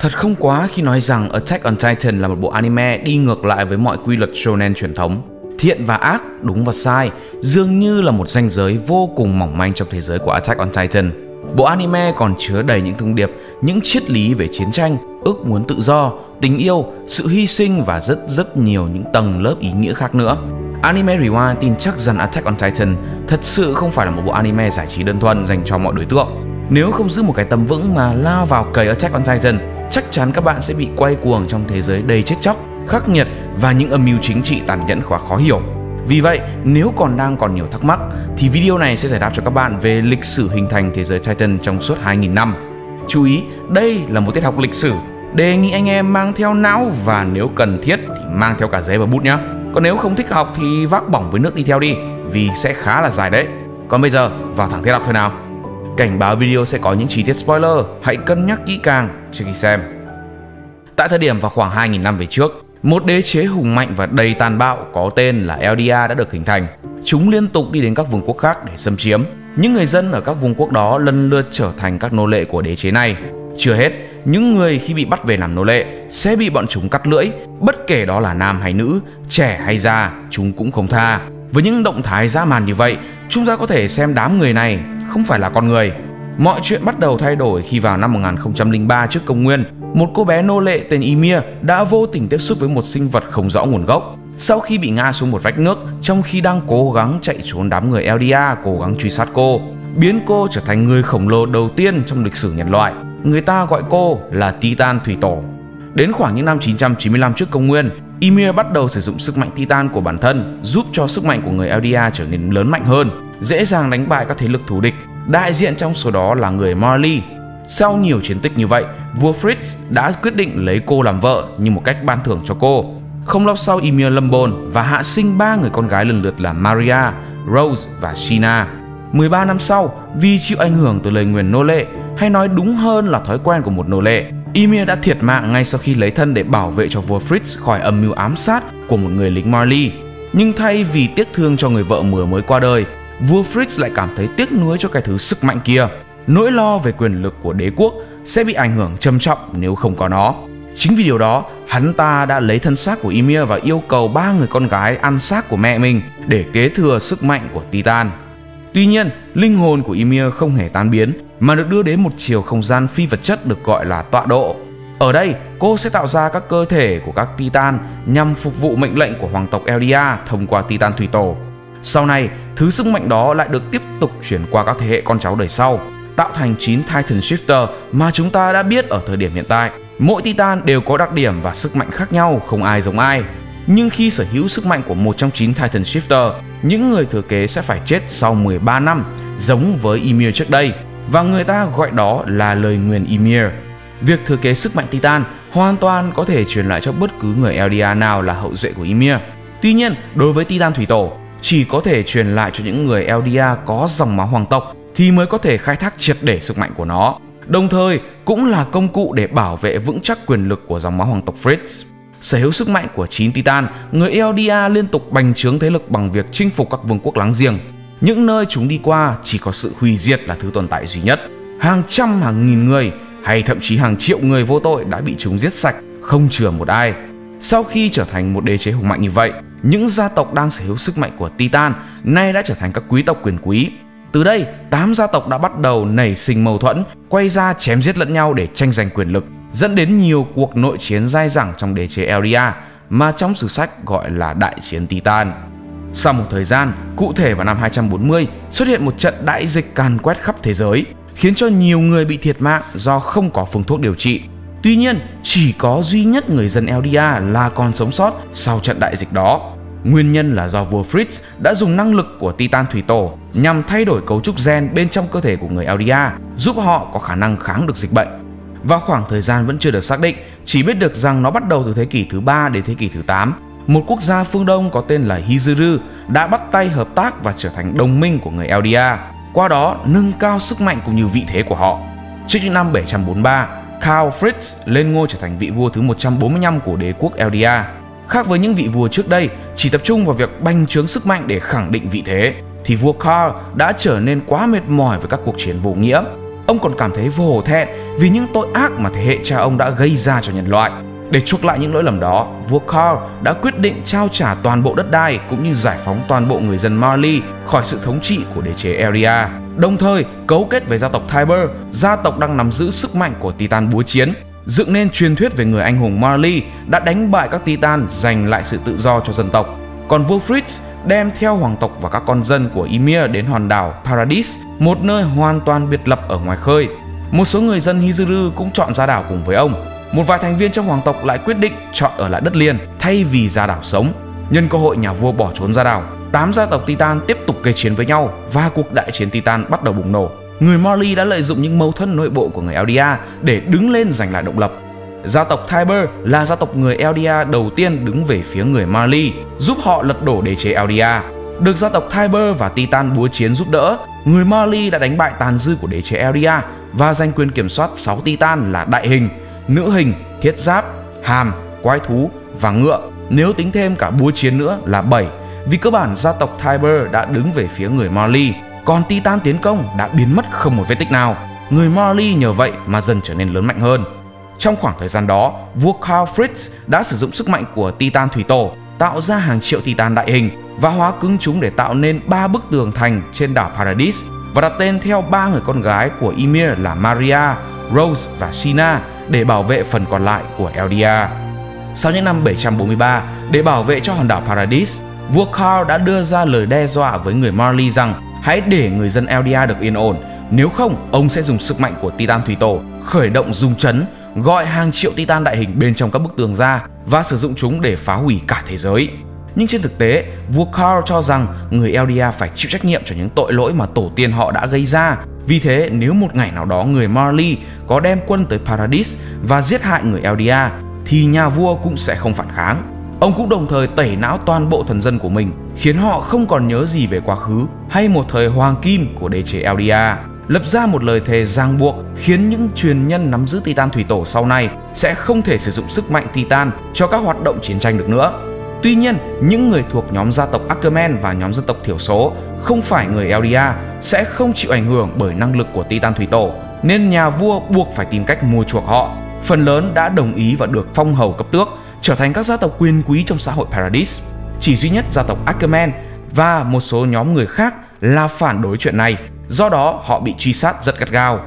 Thật không quá khi nói rằng Attack on Titan là một bộ anime đi ngược lại với mọi quy luật shonen truyền thống. Thiện và ác, đúng và sai dường như là một ranh giới vô cùng mỏng manh trong thế giới của Attack on Titan. Bộ anime còn chứa đầy những thông điệp, những triết lý về chiến tranh, ước muốn tự do, tình yêu, sự hy sinh và rất rất nhiều những tầng lớp ý nghĩa khác nữa. Anime Rewind tin chắc rằng Attack on Titan thật sự không phải là một bộ anime giải trí đơn thuần dành cho mọi đối tượng. Nếu không giữ một cái tâm vững mà lao vào cầy Attack on Titan, chắc chắn các bạn sẽ bị quay cuồng trong thế giới đầy chết chóc, khắc nghiệt và những âm mưu chính trị tàn nhẫn quá khó hiểu. Vì vậy, nếu còn đang còn nhiều thắc mắc thì video này sẽ giải đáp cho các bạn về lịch sử hình thành thế giới Titan trong suốt 2.000 năm. Chú ý, đây là một tiết học lịch sử. Đề nghị anh em mang theo não và nếu cần thiết thì mang theo cả giấy và bút nhé. Còn nếu không thích học thì vác bỏng với nước đi theo đi vì sẽ khá là dài đấy. Còn bây giờ vào thẳng tiết học thôi nào. Cảnh báo video sẽ có những chi tiết spoiler, hãy cân nhắc kỹ càng trước khi xem. Tại thời điểm vào khoảng 2.000 năm về trước, một đế chế hùng mạnh và đầy tàn bạo có tên là Eldia đã được hình thành. Chúng liên tục đi đến các vương quốc khác để xâm chiếm. Những người dân ở các vương quốc đó lần lượt trở thành các nô lệ của đế chế này. Chưa hết, những người khi bị bắt về làm nô lệ sẽ bị bọn chúng cắt lưỡi, bất kể đó là nam hay nữ, trẻ hay già, chúng cũng không tha. Với những động thái dã man như vậy, chúng ta có thể xem đám người này không phải là con người. Mọi chuyện bắt đầu thay đổi khi vào năm 1003 trước công nguyên, một cô bé nô lệ tên Ymir đã vô tình tiếp xúc với một sinh vật không rõ nguồn gốc. Sau khi bị ngã xuống một vách nước, trong khi đang cố gắng chạy trốn đám người Eldia cố gắng truy sát cô, biến cô trở thành người khổng lồ đầu tiên trong lịch sử nhân loại. Người ta gọi cô là Titan Thủy Tổ. Đến khoảng những năm 995 trước công nguyên, Ymir bắt đầu sử dụng sức mạnh Titan của bản thân giúp cho sức mạnh của người Eldia trở nên lớn mạnh hơn, dễ dàng đánh bại các thế lực thù địch. Đại diện trong số đó là người Marley. Sau nhiều chiến tích như vậy, vua Fritz đã quyết định lấy cô làm vợ như một cách ban thưởng cho cô. Không lâu sau Emil lâm bồn và hạ sinh ba người con gái lần lượt là Maria, Rose và Shina. 13 năm sau, vì chịu ảnh hưởng từ lời nguyền nô lệ, hay nói đúng hơn là thói quen của một nô lệ, Emir đã thiệt mạng ngay sau khi lấy thân để bảo vệ cho vua Fritz khỏi âm mưu ám sát của một người lính Marley. Nhưng thay vì tiếc thương cho người vợ vừa mới qua đời, vua Fritz lại cảm thấy tiếc nuối cho cái thứ sức mạnh kia. Nỗi lo về quyền lực của đế quốc sẽ bị ảnh hưởng trầm trọng nếu không có nó. Chính vì điều đó, hắn ta đã lấy thân xác của Ymir và yêu cầu ba người con gái ăn xác của mẹ mình để kế thừa sức mạnh của Titan. Tuy nhiên, linh hồn của Ymir không hề tan biến mà được đưa đến một chiều không gian phi vật chất được gọi là tọa độ. Ở đây, cô sẽ tạo ra các cơ thể của các Titan nhằm phục vụ mệnh lệnh của hoàng tộc Eldia thông qua Titan Thủy Tổ. Sau này, thứ sức mạnh đó lại được tiếp tục chuyển qua các thế hệ con cháu đời sau, tạo thành 9 Titan Shifter mà chúng ta đã biết ở thời điểm hiện tại. Mỗi Titan đều có đặc điểm và sức mạnh khác nhau, không ai giống ai. Nhưng khi sở hữu sức mạnh của một trong 9 Titan Shifter, những người thừa kế sẽ phải chết sau 13 năm, giống với Ymir trước đây. Và người ta gọi đó là lời nguyền Ymir. Việc thừa kế sức mạnh Titan hoàn toàn có thể truyền lại cho bất cứ người Eldia nào là hậu duệ của Ymir. Tuy nhiên, đối với Titan Thủy Tổ, chỉ có thể truyền lại cho những người Eldia có dòng máu hoàng tộc thì mới có thể khai thác triệt để sức mạnh của nó. Đồng thời, cũng là công cụ để bảo vệ vững chắc quyền lực của dòng máu hoàng tộc Fritz. Sở hữu sức mạnh của 9 Titan, người Eldia liên tục bành trướng thế lực bằng việc chinh phục các vương quốc láng giềng. Những nơi chúng đi qua chỉ có sự hủy diệt là thứ tồn tại duy nhất. Hàng trăm hàng nghìn người hay thậm chí hàng triệu người vô tội đã bị chúng giết sạch, không chừa một ai. Sau khi trở thành một đế chế hùng mạnh như vậy, những gia tộc đang sở hữu sức mạnh của Titan nay đã trở thành các quý tộc quyền quý. Từ đây, tám gia tộc đã bắt đầu nảy sinh mâu thuẫn, quay ra chém giết lẫn nhau để tranh giành quyền lực, dẫn đến nhiều cuộc nội chiến dai dẳng trong đế chế Eldia mà trong sử sách gọi là Đại chiến Titan. Sau một thời gian, cụ thể vào năm 240, xuất hiện một trận đại dịch càn quét khắp thế giới, khiến cho nhiều người bị thiệt mạng do không có phương thuốc điều trị. Tuy nhiên, chỉ có duy nhất người dân Eldia là còn sống sót sau trận đại dịch đó. Nguyên nhân là do vua Fritz đã dùng năng lực của Titan Thủy Tổ nhằm thay đổi cấu trúc gen bên trong cơ thể của người Eldia, giúp họ có khả năng kháng được dịch bệnh. Vào khoảng thời gian vẫn chưa được xác định, chỉ biết được rằng nó bắt đầu từ thế kỷ thứ 3 đến thế kỷ thứ 8. Một quốc gia phương Đông có tên là Hizuru đã bắt tay hợp tác và trở thành đồng minh của người Eldia, qua đó nâng cao sức mạnh cũng như vị thế của họ. Trước những năm 743, Karl Fritz lên ngôi trở thành vị vua thứ 145 của đế quốc Eldia. Khác với những vị vua trước đây chỉ tập trung vào việc bành trướng sức mạnh để khẳng định vị thế, thì vua Karl đã trở nên quá mệt mỏi với các cuộc chiến vô nghĩa. ông còn cảm thấy vô hổ thẹn vì những tội ác mà thế hệ cha ông đã gây ra cho nhân loại. Để chuộc lại những lỗi lầm đó, vua Karl đã quyết định trao trả toàn bộ đất đai cũng như giải phóng toàn bộ người dân Marley khỏi sự thống trị của đế chế Eria. Đồng thời, cấu kết với gia tộc Tiber, gia tộc đang nắm giữ sức mạnh của Titan búa chiến, dựng nên truyền thuyết về người anh hùng Marley đã đánh bại các Titan giành lại sự tự do cho dân tộc. Còn vua Fritz đem theo hoàng tộc và các con dân của Ymir đến hòn đảo Paradis, một nơi hoàn toàn biệt lập ở ngoài khơi. Một số người dân Hizuru cũng chọn ra đảo cùng với ông. Một vài thành viên trong hoàng tộc lại quyết định chọn ở lại đất liền thay vì ra đảo sống. Nhân cơ hội nhà vua bỏ trốn ra đảo, tám gia tộc Titan tiếp tục gây chiến với nhau và cuộc đại chiến Titan bắt đầu bùng nổ. Người Morley đã lợi dụng những mâu thuẫn nội bộ của người Eldia để đứng lên giành lại độc lập Gia tộc Tiber là gia tộc người Eldia đầu tiên đứng về phía người Marley, giúp họ lật đổ đế chế Eldia. Được gia tộc Tiber và Titan búa chiến giúp đỡ, người Marley đã đánh bại tàn dư của đế chế Eldia và giành quyền kiểm soát 6 Titan là đại hình, nữ hình, thiết giáp, hàm, quái thú và ngựa. Nếu tính thêm cả búa chiến nữa là 7, vì cơ bản gia tộc Tiber đã đứng về phía người Marley, còn Titan tiến công đã biến mất không một vết tích nào. Người Marley nhờ vậy mà dần trở nên lớn mạnh hơn. Trong khoảng thời gian đó, vua Karl Fritz đã sử dụng sức mạnh của Titan thủy tổ tạo ra hàng triệu Titan đại hình và hóa cứng chúng để tạo nên ba bức tường thành trên đảo Paradis và đặt tên theo ba người con gái của Ymir là Maria, Rose và Shina để bảo vệ phần còn lại của Eldia. Sau những năm 743, để bảo vệ cho hòn đảo Paradis, vua Karl đã đưa ra lời đe dọa với người Marley rằng hãy để người dân Eldia được yên ổn, nếu không ông sẽ dùng sức mạnh của Titan thủy tổ khởi động dung chấn gọi hàng triệu titan đại hình bên trong các bức tường ra và sử dụng chúng để phá hủy cả thế giới. Nhưng trên thực tế, vua Karl cho rằng người Eldia phải chịu trách nhiệm cho những tội lỗi mà tổ tiên họ đã gây ra. Vì thế, nếu một ngày nào đó người Marley có đem quân tới Paradis và giết hại người Eldia, thì nhà vua cũng sẽ không phản kháng. Ông cũng đồng thời tẩy não toàn bộ thần dân của mình, khiến họ không còn nhớ gì về quá khứ hay một thời hoàng kim của đế chế Eldia lập ra một lời thề ràng buộc khiến những truyền nhân nắm giữ Titan thủy tổ sau này sẽ không thể sử dụng sức mạnh Titan cho các hoạt động chiến tranh được nữa. Tuy nhiên, những người thuộc nhóm gia tộc Ackerman và nhóm dân tộc thiểu số không phải người Eldia sẽ không chịu ảnh hưởng bởi năng lực của Titan thủy tổ, nên nhà vua buộc phải tìm cách mua chuộc họ. Phần lớn đã đồng ý và được phong hầu cấp tước, trở thành các gia tộc quyền quý trong xã hội Paradis. Chỉ duy nhất gia tộc Ackerman và một số nhóm người khác là phản đối chuyện này do đó họ bị truy sát rất gắt gao.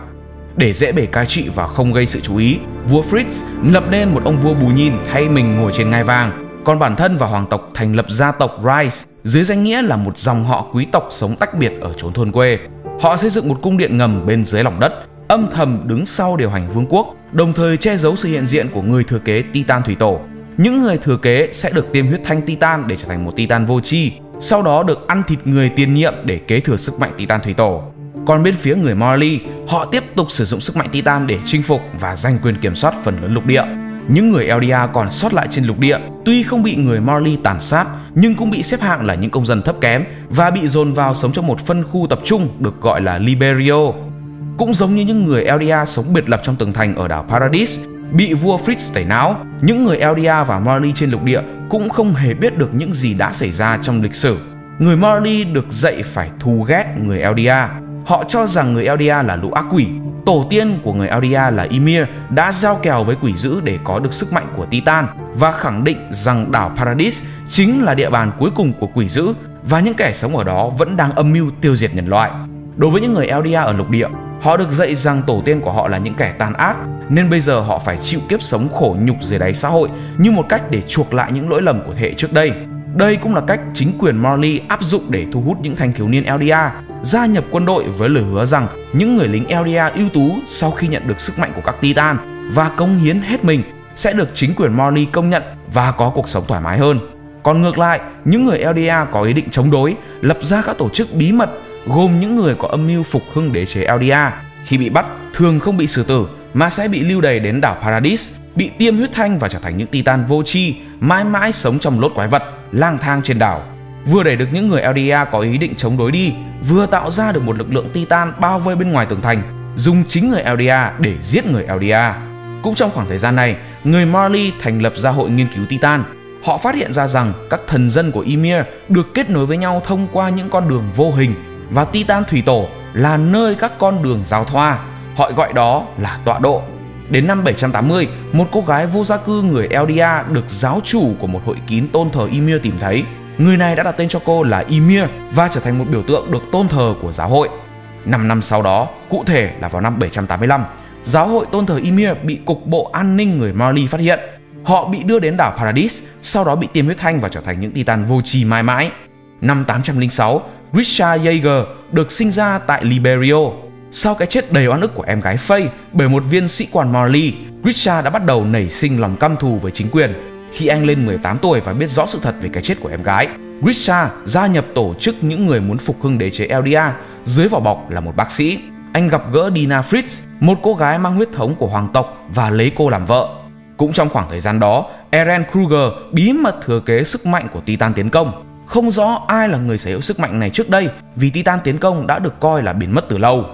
Để dễ bề cai trị và không gây sự chú ý, vua Fritz lập nên một ông vua bù nhìn thay mình ngồi trên ngai vàng, còn bản thân và hoàng tộc thành lập gia tộc Rice dưới danh nghĩa là một dòng họ quý tộc sống tách biệt ở chốn thôn quê. Họ xây dựng một cung điện ngầm bên dưới lòng đất, âm thầm đứng sau điều hành vương quốc, đồng thời che giấu sự hiện diện của người thừa kế Titan thủy tổ. Những người thừa kế sẽ được tiêm huyết thanh Titan để trở thành một Titan vô tri, sau đó được ăn thịt người tiền nhiệm để kế thừa sức mạnh Titan thủy tổ. Còn bên phía người Morley, họ tiếp tục sử dụng sức mạnh Titan để chinh phục và giành quyền kiểm soát phần lớn lục địa. Những người Eldia còn sót lại trên lục địa tuy không bị người Morley tàn sát nhưng cũng bị xếp hạng là những công dân thấp kém và bị dồn vào sống trong một phân khu tập trung được gọi là Liberio. Cũng giống như những người Eldia sống biệt lập trong tường thành ở đảo Paradis, bị vua Fritz tẩy não, những người Eldia và Morley trên lục địa cũng không hề biết được những gì đã xảy ra trong lịch sử. Người Morley được dạy phải thù ghét người Eldia Họ cho rằng người Eldia là lũ ác quỷ. Tổ tiên của người Aldia là Ymir đã giao kèo với quỷ dữ để có được sức mạnh của Titan và khẳng định rằng đảo Paradis chính là địa bàn cuối cùng của quỷ dữ và những kẻ sống ở đó vẫn đang âm mưu tiêu diệt nhân loại. Đối với những người Eldia ở lục địa, họ được dạy rằng tổ tiên của họ là những kẻ tàn ác nên bây giờ họ phải chịu kiếp sống khổ nhục dưới đáy xã hội như một cách để chuộc lại những lỗi lầm của thế hệ trước đây. Đây cũng là cách chính quyền Morley áp dụng để thu hút những thanh thiếu niên Eldia gia nhập quân đội với lời hứa rằng những người lính Eldia ưu tú sau khi nhận được sức mạnh của các Titan và công hiến hết mình sẽ được chính quyền Morley công nhận và có cuộc sống thoải mái hơn. Còn ngược lại, những người Eldia có ý định chống đối, lập ra các tổ chức bí mật gồm những người có âm mưu phục hưng đế chế Eldia. Khi bị bắt, thường không bị xử tử mà sẽ bị lưu đày đến đảo Paradis, bị tiêm huyết thanh và trở thành những Titan vô tri, mãi mãi sống trong lốt quái vật, lang thang trên đảo vừa đẩy được những người LDA có ý định chống đối đi, vừa tạo ra được một lực lượng Titan bao vây bên ngoài tường thành, dùng chính người LDA để giết người LDA. Cũng trong khoảng thời gian này, người Marley thành lập ra hội nghiên cứu Titan. Họ phát hiện ra rằng các thần dân của Ymir được kết nối với nhau thông qua những con đường vô hình và Titan thủy tổ là nơi các con đường giao thoa. họ gọi đó là tọa độ. Đến năm 780, một cô gái vô gia cư người Eldia được giáo chủ của một hội kín tôn thờ Ymir tìm thấy. Người này đã đặt tên cho cô là Ymir và trở thành một biểu tượng được tôn thờ của giáo hội. 5 năm sau đó, cụ thể là vào năm 785, giáo hội tôn thờ Ymir bị cục bộ an ninh người Mali phát hiện. Họ bị đưa đến đảo Paradis, sau đó bị tiêm huyết thanh và trở thành những titan vô tri mãi mãi. Năm 806, Grisha Jaeger được sinh ra tại Liberio. Sau cái chết đầy oan ức của em gái Faye bởi một viên sĩ quan Marley, Grisha đã bắt đầu nảy sinh lòng căm thù với chính quyền. Khi anh lên 18 tuổi và biết rõ sự thật về cái chết của em gái, Grisha gia nhập tổ chức những người muốn phục hưng đế chế Eldia dưới vỏ bọc là một bác sĩ. Anh gặp gỡ Dina Fritz, một cô gái mang huyết thống của hoàng tộc và lấy cô làm vợ. Cũng trong khoảng thời gian đó, Eren Kruger bí mật thừa kế sức mạnh của Titan tiến công. Không rõ ai là người sở hữu sức mạnh này trước đây vì Titan tiến công đã được coi là biến mất từ lâu.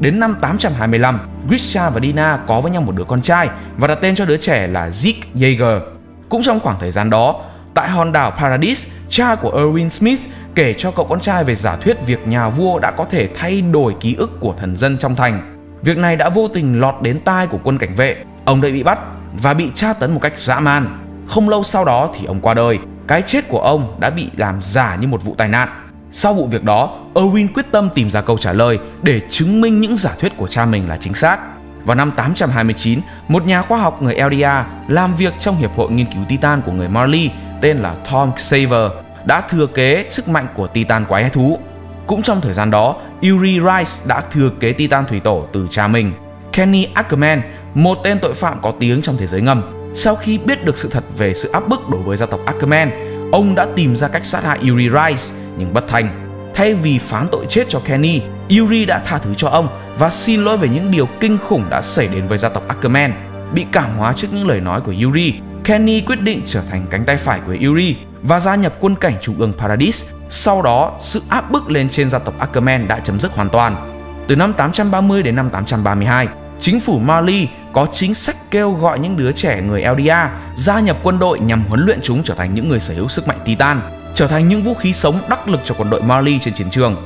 Đến năm 825, Grisha và Dina có với nhau một đứa con trai và đặt tên cho đứa trẻ là Zeke Jaeger. Cũng trong khoảng thời gian đó, tại hòn đảo Paradise, cha của Erwin Smith kể cho cậu con trai về giả thuyết việc nhà vua đã có thể thay đổi ký ức của thần dân trong thành. Việc này đã vô tình lọt đến tai của quân cảnh vệ. Ông đã bị bắt và bị tra tấn một cách dã man. Không lâu sau đó thì ông qua đời. Cái chết của ông đã bị làm giả như một vụ tai nạn. Sau vụ việc đó, Erwin quyết tâm tìm ra câu trả lời để chứng minh những giả thuyết của cha mình là chính xác. Vào năm 829, một nhà khoa học người Eldia làm việc trong Hiệp hội Nghiên cứu Titan của người Marley tên là Tom Saver đã thừa kế sức mạnh của Titan quái hét thú. Cũng trong thời gian đó, Yuri Rice đã thừa kế Titan thủy tổ từ cha mình. Kenny Ackerman, một tên tội phạm có tiếng trong thế giới ngầm, sau khi biết được sự thật về sự áp bức đối với gia tộc Ackerman, ông đã tìm ra cách sát hại Yuri Rice nhưng bất thành. Thay vì phán tội chết cho Kenny, Yuri đã tha thứ cho ông và xin lỗi về những điều kinh khủng đã xảy đến với gia tộc Ackerman. Bị cảm hóa trước những lời nói của Yuri, Kenny quyết định trở thành cánh tay phải của Yuri và gia nhập quân cảnh trung ương Paradis. Sau đó, sự áp bức lên trên gia tộc Ackerman đã chấm dứt hoàn toàn. Từ năm 830 đến năm 832, chính phủ Mali có chính sách kêu gọi những đứa trẻ người LDA gia nhập quân đội nhằm huấn luyện chúng trở thành những người sở hữu sức mạnh Titan, trở thành những vũ khí sống đắc lực cho quân đội Mali trên chiến trường.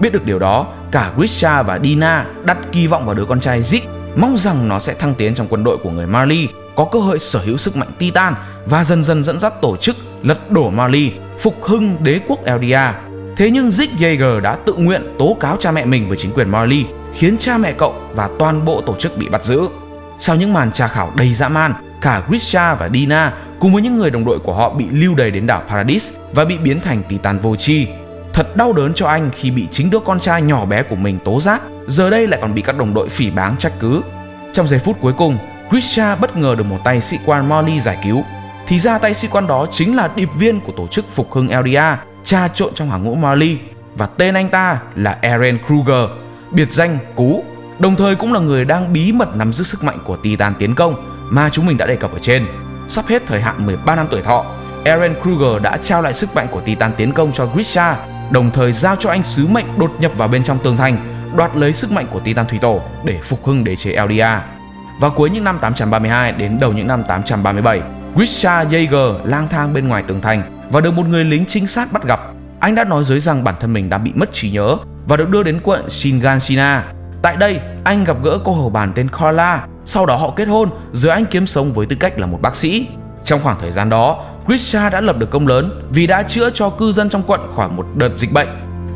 Biết được điều đó, cả Grisha và Dina đặt kỳ vọng vào đứa con trai Zeke, mong rằng nó sẽ thăng tiến trong quân đội của người Mali, có cơ hội sở hữu sức mạnh Titan và dần dần dẫn dắt tổ chức lật đổ Mali, phục hưng đế quốc Eldia. Thế nhưng Zeke Jaeger đã tự nguyện tố cáo cha mẹ mình với chính quyền Mali, khiến cha mẹ cậu và toàn bộ tổ chức bị bắt giữ. Sau những màn tra khảo đầy dã man, cả Grisha và Dina cùng với những người đồng đội của họ bị lưu đày đến đảo Paradis và bị biến thành Titan vô tri. Thật đau đớn cho anh khi bị chính đứa con trai nhỏ bé của mình tố giác, giờ đây lại còn bị các đồng đội phỉ báng trách cứ. Trong giây phút cuối cùng, Grisha bất ngờ được một tay sĩ quan Molly giải cứu. Thì ra tay sĩ quan đó chính là điệp viên của tổ chức phục hưng LDA, tra trộn trong hàng ngũ Molly và tên anh ta là Eren Kruger, biệt danh Cú đồng thời cũng là người đang bí mật nắm giữ sức mạnh của Titan tiến công mà chúng mình đã đề cập ở trên. Sắp hết thời hạn 13 năm tuổi thọ, Eren Kruger đã trao lại sức mạnh của Titan tiến công cho Grisha, đồng thời giao cho anh sứ mệnh đột nhập vào bên trong tường thành, đoạt lấy sức mạnh của Titan thủy tổ để phục hưng đế chế Eldia. Vào cuối những năm 832 đến đầu những năm 837, Grisha Jaeger lang thang bên ngoài tường thành và được một người lính trinh sát bắt gặp. Anh đã nói dối rằng bản thân mình đã bị mất trí nhớ và được đưa đến quận Shinganshina Tại đây, anh gặp gỡ cô hầu bàn tên Carla, sau đó họ kết hôn, rồi anh kiếm sống với tư cách là một bác sĩ. Trong khoảng thời gian đó, Grisha đã lập được công lớn vì đã chữa cho cư dân trong quận khỏi một đợt dịch bệnh.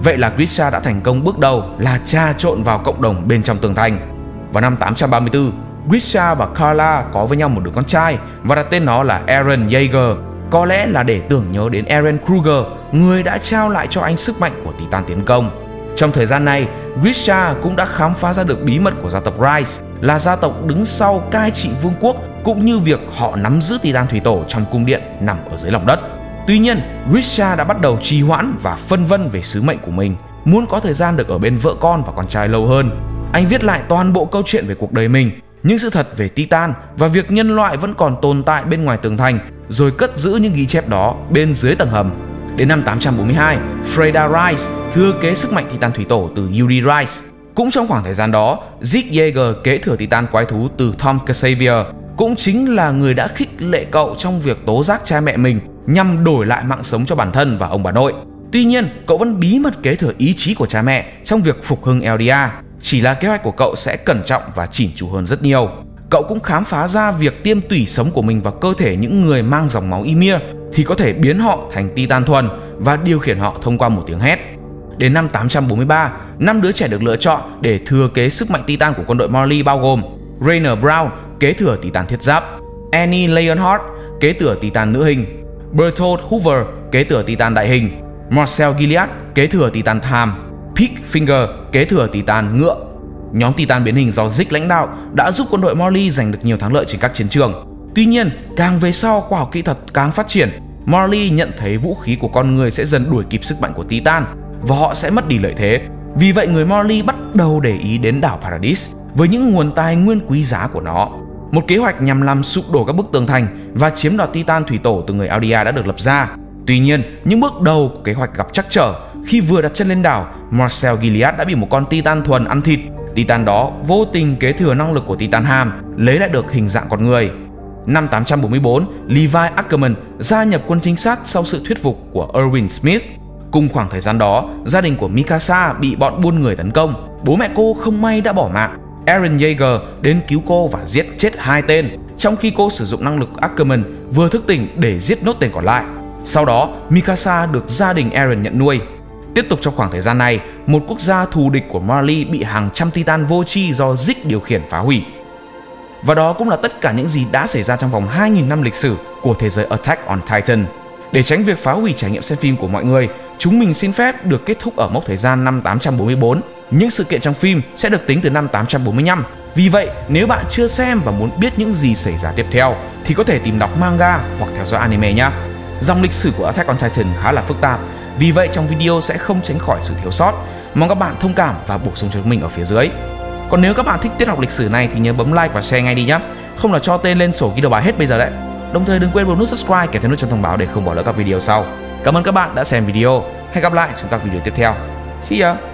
Vậy là Grisha đã thành công bước đầu là tra trộn vào cộng đồng bên trong tường thành. Vào năm 834, Grisha và Carla có với nhau một đứa con trai và đặt tên nó là Aaron Jaeger. Có lẽ là để tưởng nhớ đến Aaron Kruger, người đã trao lại cho anh sức mạnh của Titan tiến công. Trong thời gian này, Grisha cũng đã khám phá ra được bí mật của gia tộc Rice là gia tộc đứng sau cai trị vương quốc cũng như việc họ nắm giữ Titan thủy tổ trong cung điện nằm ở dưới lòng đất. Tuy nhiên, Grisha đã bắt đầu trì hoãn và phân vân về sứ mệnh của mình, muốn có thời gian được ở bên vợ con và con trai lâu hơn. Anh viết lại toàn bộ câu chuyện về cuộc đời mình, những sự thật về Titan và việc nhân loại vẫn còn tồn tại bên ngoài tường thành, rồi cất giữ những ghi chép đó bên dưới tầng hầm. Đến năm 842, Freda Rice thừa kế sức mạnh Titan thủy tổ từ Yuri Rice. Cũng trong khoảng thời gian đó, Zeke Yeager kế thừa Titan quái thú từ Tom Kasavier, cũng chính là người đã khích lệ cậu trong việc tố giác cha mẹ mình nhằm đổi lại mạng sống cho bản thân và ông bà nội. Tuy nhiên, cậu vẫn bí mật kế thừa ý chí của cha mẹ trong việc phục hưng LDA. chỉ là kế hoạch của cậu sẽ cẩn trọng và chỉn chu hơn rất nhiều. Cậu cũng khám phá ra việc tiêm tủy sống của mình vào cơ thể những người mang dòng máu Ymir thì có thể biến họ thành Titan thuần và điều khiển họ thông qua một tiếng hét. Đến năm 843, năm đứa trẻ được lựa chọn để thừa kế sức mạnh Titan của quân đội Marley bao gồm Rainer Brown, kế thừa Titan thiết giáp, Annie Leonhardt, kế thừa Titan nữ hình, Bertolt Hoover, kế thừa Titan đại hình, Marcel Gilliard, kế thừa Titan tham, Pete Finger, kế thừa Titan ngựa. Nhóm Titan biến hình do Zig lãnh đạo đã giúp quân đội Morley giành được nhiều thắng lợi trên các chiến trường. Tuy nhiên, càng về sau khoa học kỹ thuật càng phát triển, Marley nhận thấy vũ khí của con người sẽ dần đuổi kịp sức mạnh của Titan và họ sẽ mất đi lợi thế. Vì vậy người Marley bắt đầu để ý đến đảo Paradis với những nguồn tài nguyên quý giá của nó. Một kế hoạch nhằm làm sụp đổ các bức tường thành và chiếm đoạt Titan thủy tổ từ người Audia đã được lập ra. Tuy nhiên, những bước đầu của kế hoạch gặp trắc trở khi vừa đặt chân lên đảo, Marcel Gilead đã bị một con Titan thuần ăn thịt. Titan đó vô tình kế thừa năng lực của Titan Ham, lấy lại được hình dạng con người. Năm 844, Levi Ackerman gia nhập quân trinh sát sau sự thuyết phục của Erwin Smith. Cùng khoảng thời gian đó, gia đình của Mikasa bị bọn buôn người tấn công. Bố mẹ cô không may đã bỏ mạng. Aaron Yeager đến cứu cô và giết chết hai tên, trong khi cô sử dụng năng lực Ackerman vừa thức tỉnh để giết nốt tên còn lại. Sau đó, Mikasa được gia đình Aaron nhận nuôi. Tiếp tục trong khoảng thời gian này, một quốc gia thù địch của Marley bị hàng trăm Titan vô tri do Zik điều khiển phá hủy. Và đó cũng là tất cả những gì đã xảy ra trong vòng 2.000 năm lịch sử của thế giới Attack on Titan. Để tránh việc phá hủy trải nghiệm xem phim của mọi người, chúng mình xin phép được kết thúc ở mốc thời gian năm 844. Những sự kiện trong phim sẽ được tính từ năm 845. Vì vậy, nếu bạn chưa xem và muốn biết những gì xảy ra tiếp theo, thì có thể tìm đọc manga hoặc theo dõi anime nhé. Dòng lịch sử của Attack on Titan khá là phức tạp, vì vậy trong video sẽ không tránh khỏi sự thiếu sót. Mong các bạn thông cảm và bổ sung cho mình ở phía dưới. Còn nếu các bạn thích tiết học lịch sử này thì nhớ bấm like và share ngay đi nhé. Không là cho tên lên sổ ghi đầu bài hết bây giờ đấy. Đồng thời đừng quên bấm nút subscribe kèm theo nút chuông thông báo để không bỏ lỡ các video sau. Cảm ơn các bạn đã xem video. Hẹn gặp lại trong các video tiếp theo. See ya!